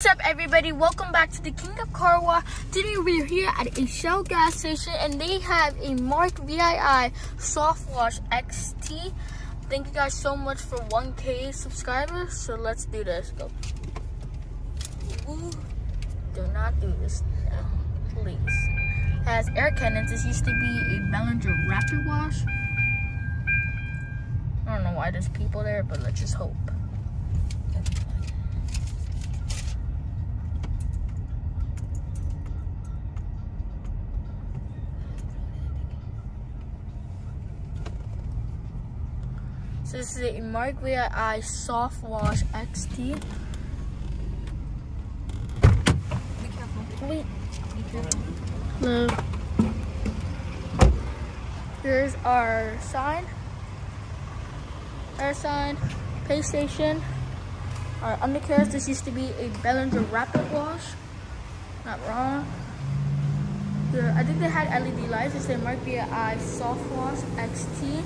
What's up everybody? Welcome back to the King of Car Wash. Today we're here at a Shell gas station and they have a Mark VII Soft Wash XT. Thank you guys so much for 1k subscribers. So let's do this. Go. Ooh, do not do this now, please. Has air cannons. This used to be a Belanger Rapid Wash. I don't know why there's people there, but let's just hope. So this is a Mark VII Soft Wash XT. Be careful. Wait. Be careful. Look. Here's our sign. Our sign. Pay station. Our undercarriage. This used to be a Belanger Rapid Wash. Not wrong. The, I think they had LED lights. It's a Mark VII Soft Wash XT.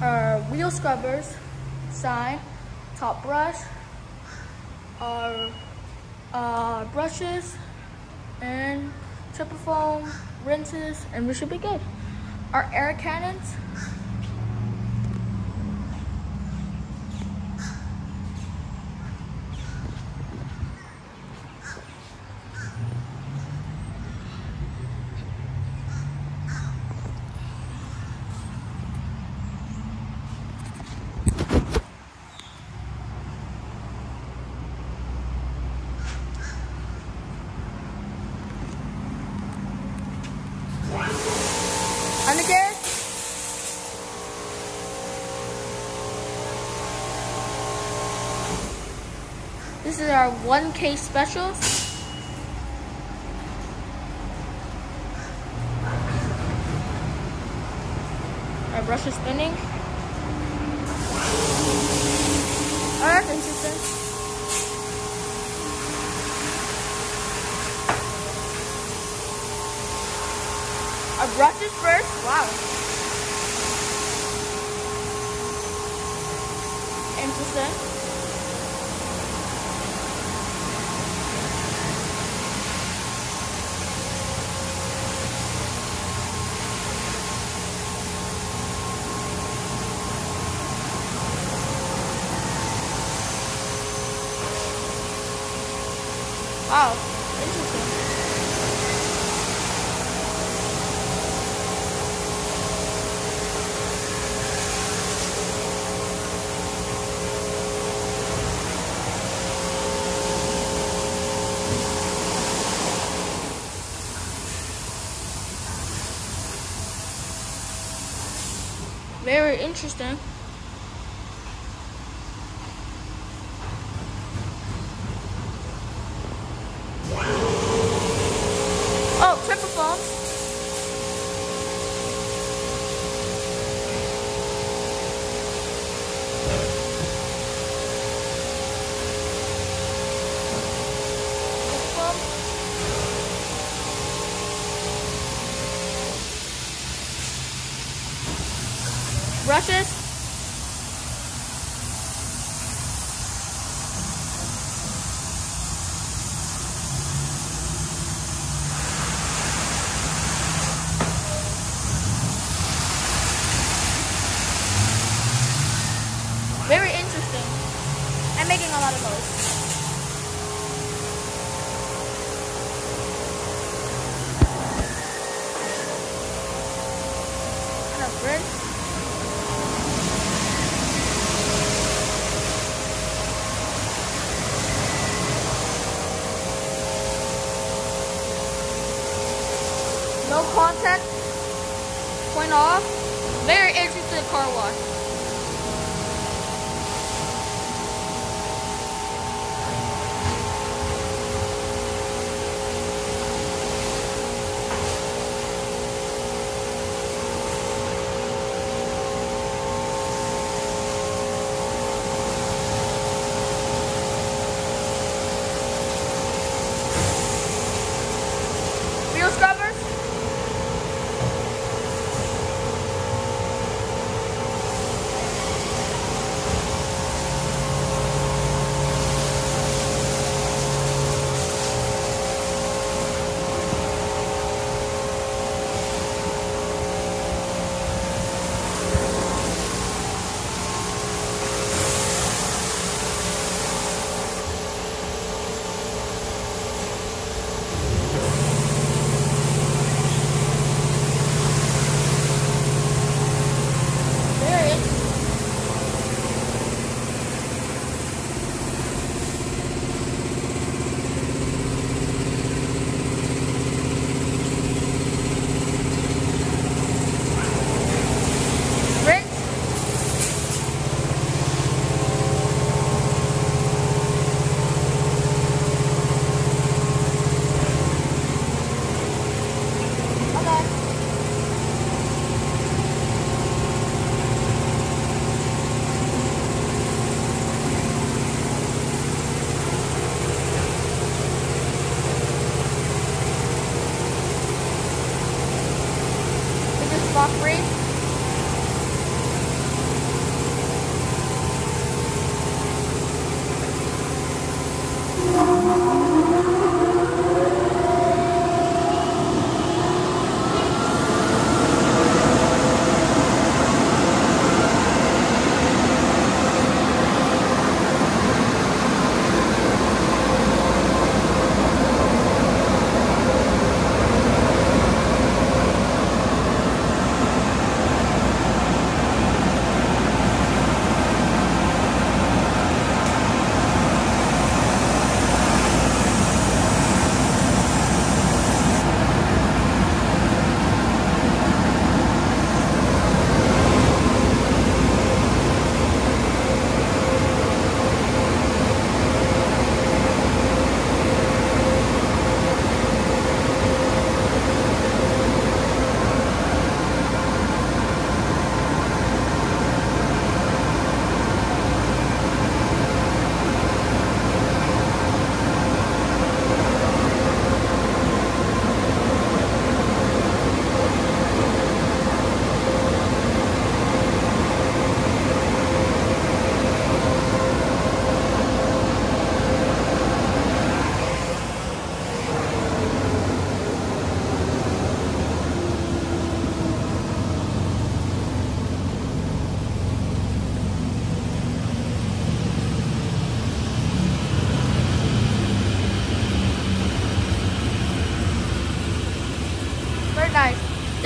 Our wheel scrubbers, sign, top brush, our uh, brushes, and triple foam, rinses, and we should be good. Our air cannons, undercarriage, This is our 1K specials. Our brush is spinning. Oh, that's interesting. Our brushes first. Wow. Interesting. Wow, interesting. Very interesting. Oh, triple foam. Triple foam. Brushes. Very interesting. I'm making a lot of noise. Kind of rinse. No contact. Point off. Very interesting car wash.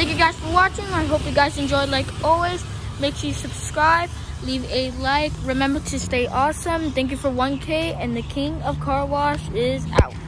Thank you guys for watching. I hope you guys enjoyed like always. Make sure you subscribe, leave a like. Remember to stay awesome. Thank you for 1K and the King of Car Wash is out.